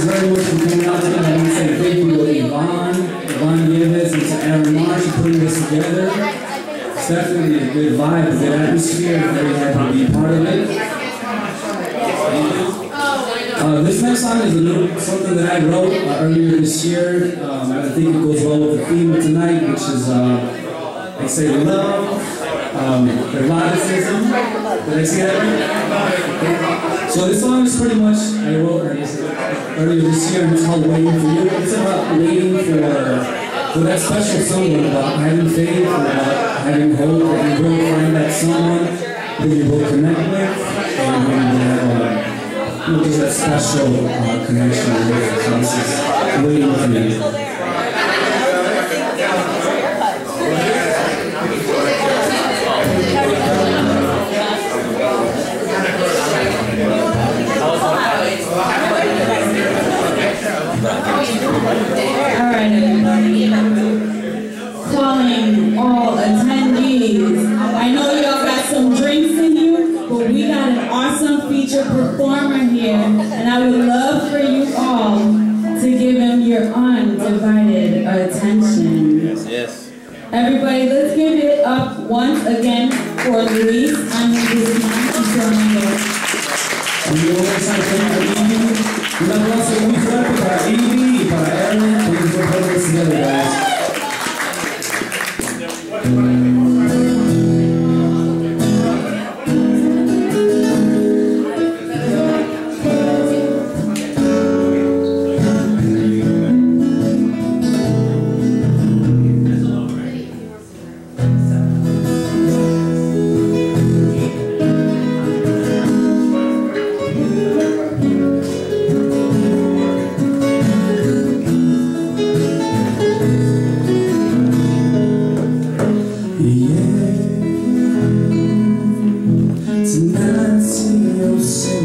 guys very much for coming out tonight. I want to say thank you to Yvonne, Yvonne Givens, and to Aaron Marsh for putting this together. It's definitely a good vibe, a good atmosphere. I'm very happy to be part of it. Uh, this next song is a little something that I wrote uh, earlier this year. Um, I think it goes well with the theme of tonight, which is, uh, they say love, um. Did I see that right? So this song is pretty much, I wrote earlier this year, and it's called Waiting for You. It's about waiting for for that special someone, about having faith, about having hope, that you will find that someone that you will connect with, and you will have you know, just that special uh, connection with Jesus, waiting for you. Your undivided attention. Yes, yes. Everybody, let's give it up once again for Luis Andres. Un aplauso muy fuerte para Ivy y para Ellen, que por todos together, guys. Senhor.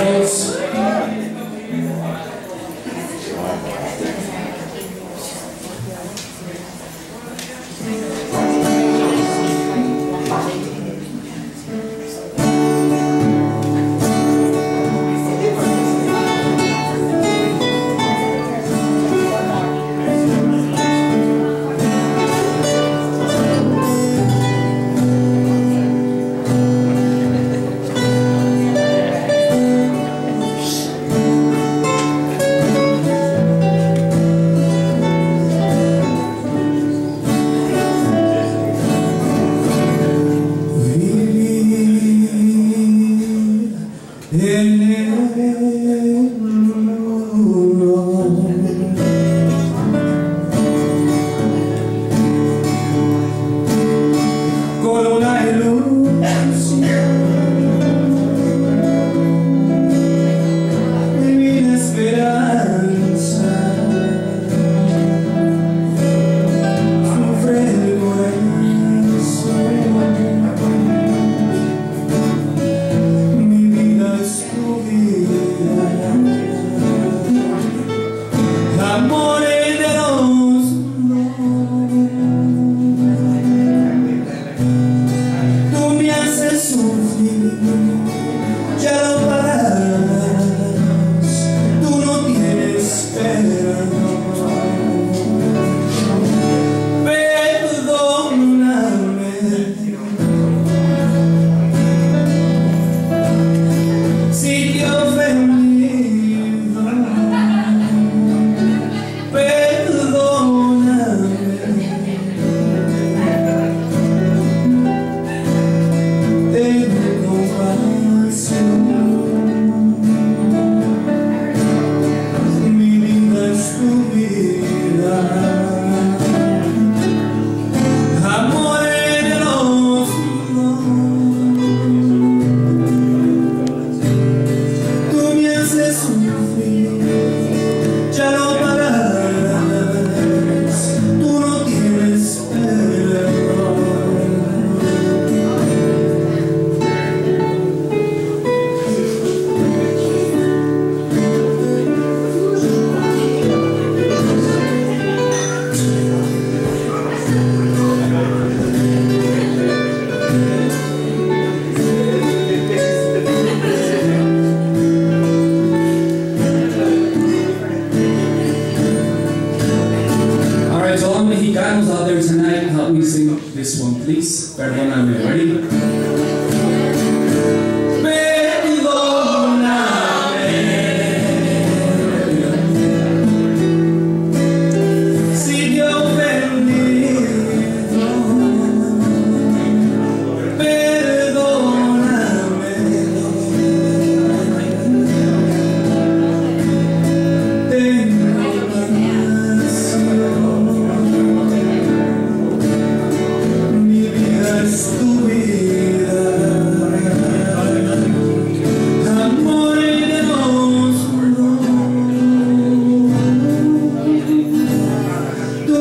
dance.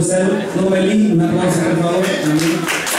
Marcel Novelli. Un aplauso, por favor.